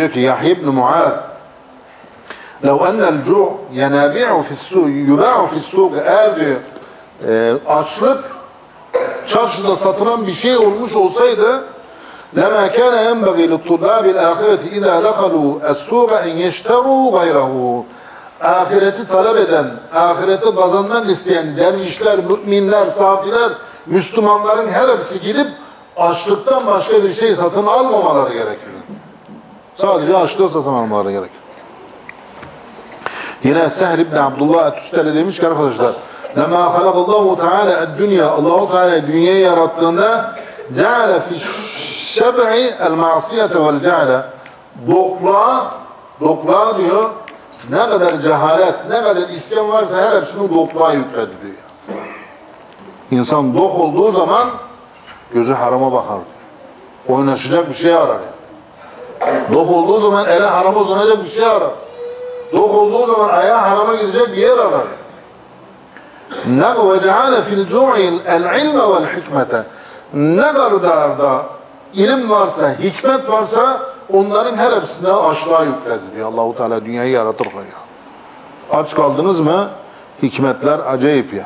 diyor ki Yahya ibn Muad لو أن الجوع ينابيع في السوق يباع في السوق eğer diyor e, açlık çarşıda satılan bir şey olmuş olsaydı لما كان ينبغي للطلاب الآخرة إذا دخلوا السوق أن يشتروا غيره ahireti talep eden, ahireti kazanmak isteyen dervişler, müminler, safiler, Müslümanların her hepsi gidip açlıktan başka bir şey satın almamaları gerekir. Sadece açlığı satın almaları gerek. Yine Sehl ibn Abdullah Etüstel'e demiş ki arkadaşlar Lema halakallahu teala dünya Allahu Teala dünyayı yarattığında ceale fi şeb'i el ma'siyete vel ceale dokla dokla diyor ne kadar cehalet ne kadar isyan varsa her hepsini dokluğa yükledi diyor. İnsan dok olduğu zaman gözü harama bakar diyor. Oynaşacak bir şey arar yani. Dok olduğu zaman ele harama uzanacak bir şey arar. Dok olduğu zaman ayağı harama gidecek bir yer arar. Ne ve ceale fil cu'i el ilme vel hikmete. Ne kadar da ilim varsa, hikmet varsa onların her hepsine açlığa yükledi diyor. Allahu Teala dünyayı yaratır koyuyor. Aç kaldınız mı? Hikmetler acayip ya.